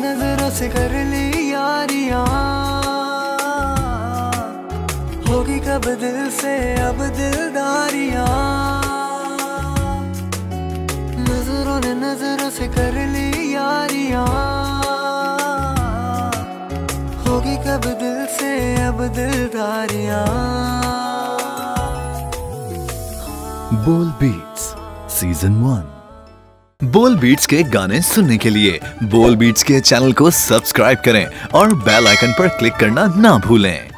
से कर ली यारियाँ। होगी कब दिल से अब दिलदारियाँ। नज़रों ने नज़रों से कर ली यारियाँ। होगी कब दिल से अब दिलदारियाँ। Bol beats season one Bol beats के गाने सुनने के लिए बोल बीट्स के चैनल को सब्सक्राइब करें और बेल आइकन पर क्लिक करना ना भूलें।